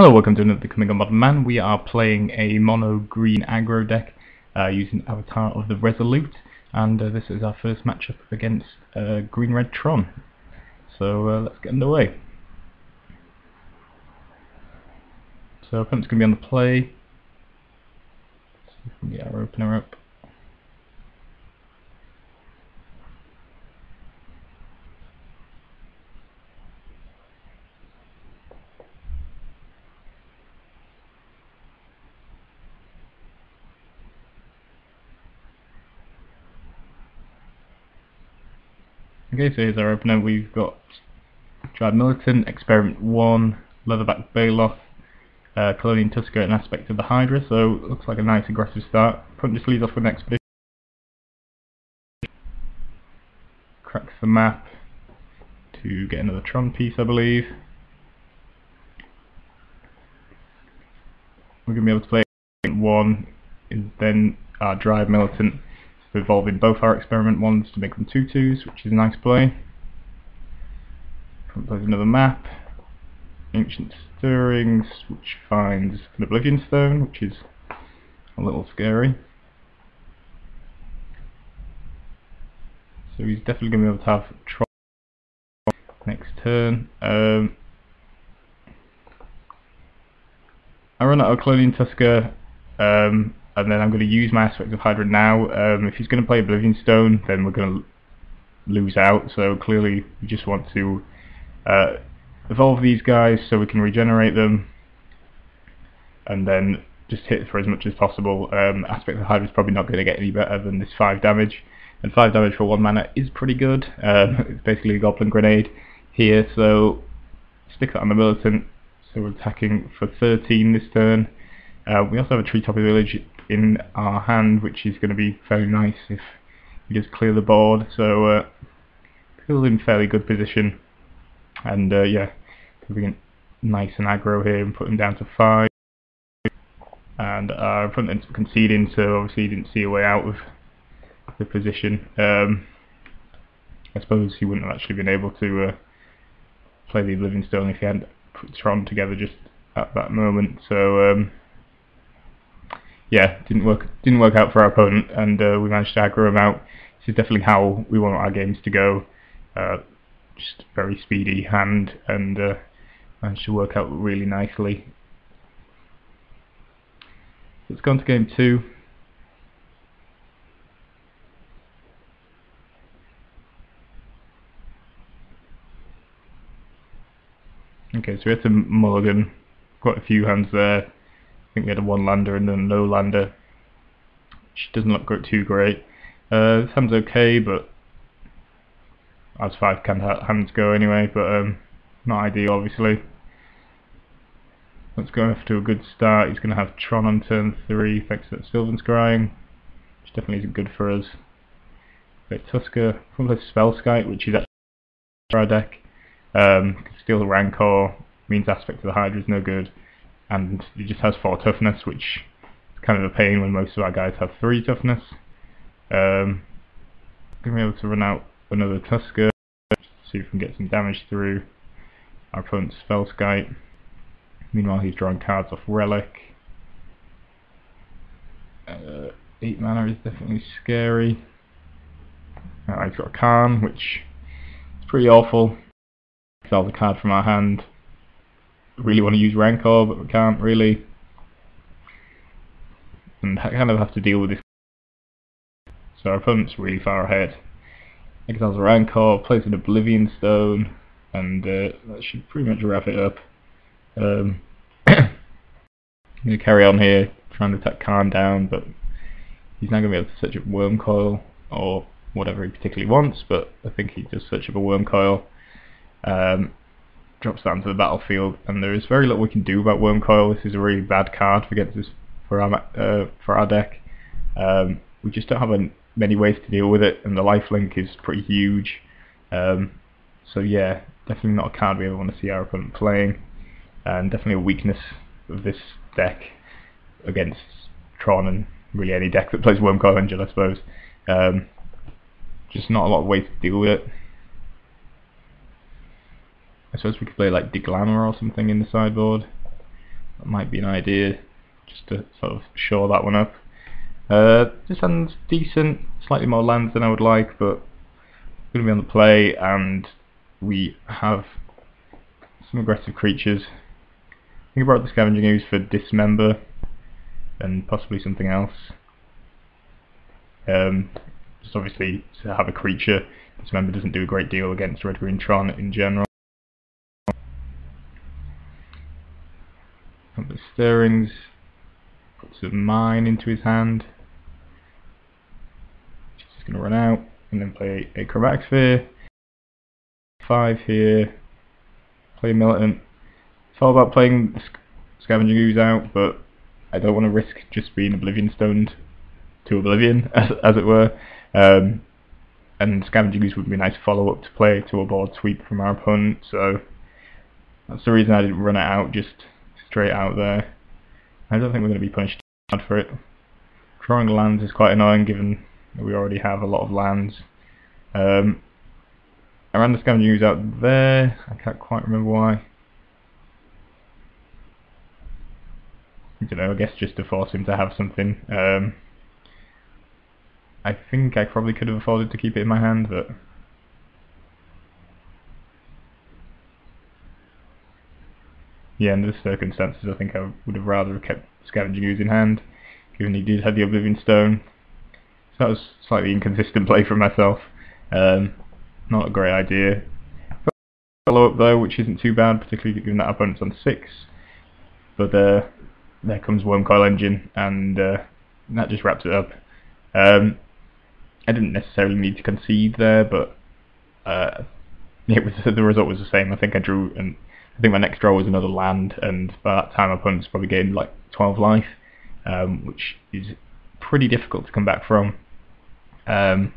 Hello, welcome to another Becoming a Modern Man. We are playing a mono green aggro deck uh, using Avatar of the Resolute, and uh, this is our first matchup against uh, Green Red Tron. So uh, let's get underway. So opponent's going to be on the play. Let's see if we can get our opener up. Okay, so here's our opener. We've got Dryad Militant, Experiment 1, Leatherback Baloth, uh, Kalonian Tusker, and Aspect of the Hydra, so looks like a nice aggressive start. Front just leads off with an Expedition. Cracks the map to get another Tron piece, I believe. We're going to be able to play one, then our Dryad Militant evolving both our experiment ones to make them 2-2s, which is a nice play. Plays another map. Ancient Stirrings, which finds an Oblivion Stone, which is a little scary. So he's definitely going to be able to have Tron next turn. Um, I run out of Kalonian Tusker um, and then I'm going to use my aspect of Hydra now. Um, if he's going to play Oblivion Stone, then we're going to lose out. So clearly, we just want to uh, evolve these guys so we can regenerate them, and then just hit for as much as possible. Um, aspect of Hydra is probably not going to get any better than this 5 damage, and 5 damage for 1 mana is pretty good. Um, it's basically a Goblin Grenade here, so stick that on the Militant. So we're attacking for 13 this turn. Uh, we also have a Treetop Village in our hand, which is going to be very nice if we just clear the board. So uh, still in fairly good position, and uh, yeah, being nice and aggro here and put him down to five. And our front end's conceding, so obviously he didn't see a way out of the position. Um, I suppose he wouldn't have actually been able to uh, play the Oblivion Stone if he hadn't put Tron together just at that moment. So um, yeah, didn't work didn't work out for our opponent, and uh, we managed to aggro him out. This is definitely how we want our games to go. Uh, just very speedy hand, and uh, managed to work out really nicely. Let's go on to game two. Okay, so we had some mulligan, quite a few hands there. I think we had a one lander and then a no lander, which doesn't look too great. Uh, this hand's okay, but as five can hands go anyway, but um, not ideal obviously. Let's go off to a good start. He's going to have Tron on turn 3 thanks to that Sylvan Scrying, which definitely isn't good for us. Play Tusker, the Spellskite, which is actually our deck. Um, steal Rancor, means aspect of the Hydra is no good and he just has 4 toughness, which is kind of a pain when most of our guys have 3 toughness. Um, going to be able to run out another Tusker, see if we can get some damage through our opponent's Spellskite. Meanwhile he's drawing cards off Relic. Uh, 8 mana is definitely scary. Uh, he's got Karn, which is pretty awful. Exile a card from our hand really want to use Rancor, but we can't really. And I kind of have to deal with this. So our opponent's really far ahead. Exiles a Rancor, plays an Oblivion Stone, and uh, that should pretty much wrap it up. Um, I'm going to carry on here, trying to attack Karn down, but he's not going to be able to search up Wurmcoil, or whatever he particularly wants, but I think he does search up a Wurmcoil. Um, drops that onto the battlefield, and there is very little we can do about Wurmcoil. This is a really bad card against this for our uh, for our deck. Um, we just don't have a, many ways to deal with it, and the lifelink is pretty huge. Um, so yeah, definitely not a card we ever want to see our opponent playing, and definitely a weakness of this deck against Tron and really any deck that plays Wurmcoil Engine, I suppose. Um, just not a lot of ways to deal with it. I suppose we could play like Deglamer or something in the sideboard. that might be an idea, just to sort of shore that one up. Uh, this hand's decent, slightly more lands than I would like, but going to be on the play, and we have some aggressive creatures. I think about the Scavenging Ooze for Dismember, and possibly something else. Um, just obviously to have a creature, Dismember doesn't do a great deal against Red Green Tron in general. the stirrings, puts a mine into his hand. Just going to run out and then play a chromatic sphere. Five here. Play militant. It's all about playing sc scavenging ooze out, but I don't want to risk just being oblivion stoned to oblivion, as, as it were. Um, and scavenging ooze would be a nice follow up to play to a board sweep from our opponent, so that's the reason I didn't run it out just straight out there. I don't think we're going to be punished hard for it. Drawing lands is quite annoying given that we already have a lot of lands. Um, I ran the scavenging ooze out there, I can't quite remember why. I don't know, I guess just to force him to have something. Um, I think I probably could have afforded to keep it in my hand, but... Yeah, under the circumstances I think I would have rather kept Scavenging Ooze in hand, given he did have the Oblivion Stone So that was slightly inconsistent play from myself. Um, not a great idea. Follow up though, which isn't too bad, particularly given that opponent's on six. But uh, there comes Wurmcoil Engine, and uh, that just wraps it up. Um, I didn't necessarily need to concede there, but uh, it was the result was the same. I think I drew, and I think my next draw was another land, and by that time, my opponent's probably gained like 12 life, um, which is pretty difficult to come back from. Um,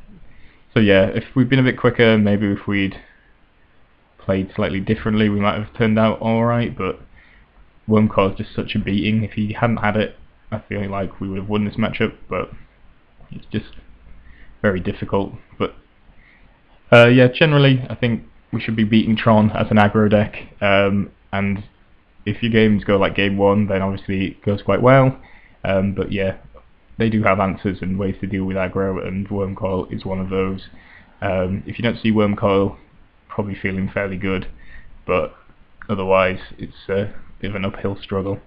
so yeah, if we'd been a bit quicker, maybe if we'd played slightly differently, we might have turned out alright, but Wurmcoil is just such a beating. If he hadn't had it, I feel like we would have won this matchup, but it's just very difficult. But uh, yeah, generally, I think we should be beating Tron as an aggro deck, um, and if your games go like game one, then obviously it goes quite well. Um, but yeah, they do have answers and ways to deal with aggro, and Wurmcoil is one of those. Um, if you don't see Wurmcoil, probably feeling fairly good, but otherwise it's a bit of an uphill struggle.